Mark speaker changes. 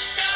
Speaker 1: Stop!